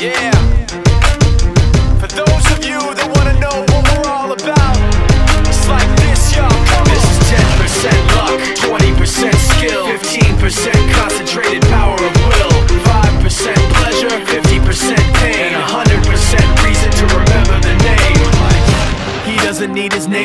Yeah.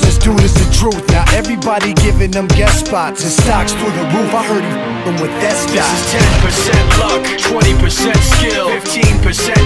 this dude is the truth. Now everybody giving them guest spots and stocks through the roof. I heard he with that This is 10% luck, 20% skill, 15%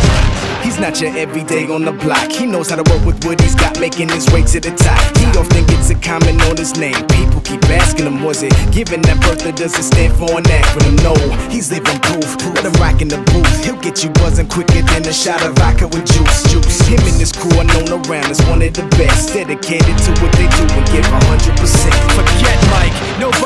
not your everyday on the block. He knows how to work with what he's got, making his way to the top. He often gets a comment on his name. People keep asking him, was it given that birth or does it stand for an acronym? No, he's living proof. Let him rock in the booth. He'll get you buzzing quicker than a shot of vodka with juice. Juice. Him and his crew are known around as one of the best. Dedicated to what they do and give 100%.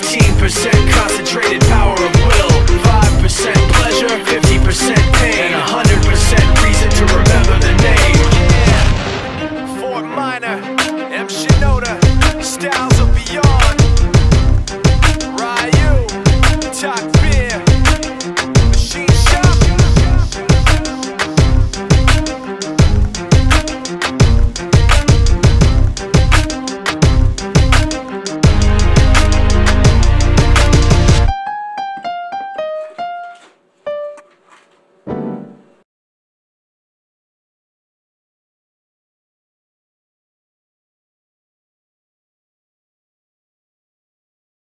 15% concentrated power of